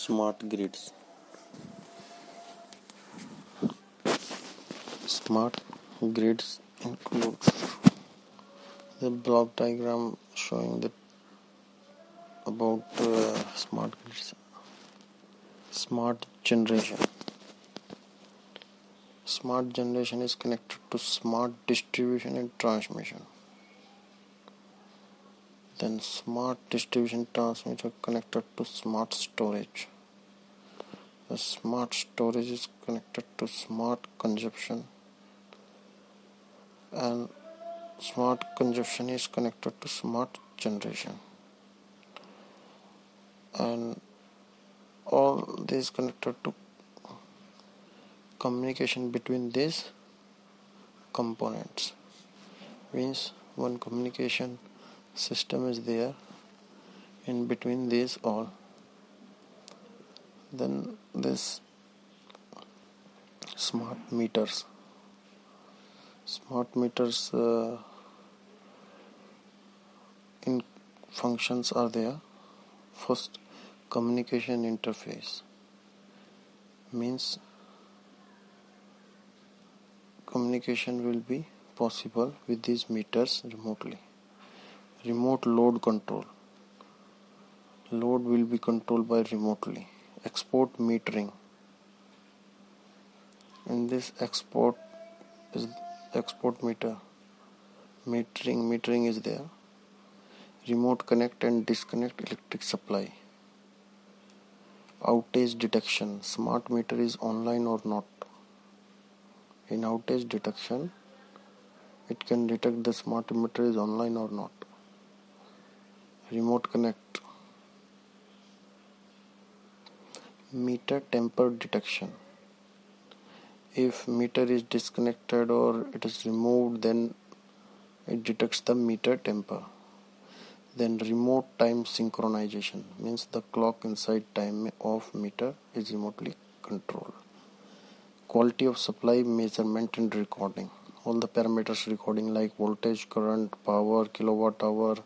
Smart grids. Smart grids includes the block diagram showing the about uh, smart grids. Smart generation. Smart generation is connected to smart distribution and transmission. Then smart distribution transmitter connected to smart storage. The smart storage is connected to smart consumption. And smart consumption is connected to smart generation. And all these connected to communication between these components. Means one communication system is there in between these all. Then this smart meters. Smart meters uh, in functions are there. First communication interface means communication will be possible with these meters remotely remote load control. Load will be controlled by remotely. Export metering. In this export is export meter metering metering is there. Remote connect and disconnect electric supply. Outage detection. Smart meter is online or not? In outage detection it can detect the smart meter is online or not remote connect. Meter temper detection. If meter is disconnected or it is removed then it detects the meter temper. Then remote time synchronization means the clock inside time of meter is remotely controlled. Quality of supply measurement and recording. All the parameters recording like voltage current power kilowatt hour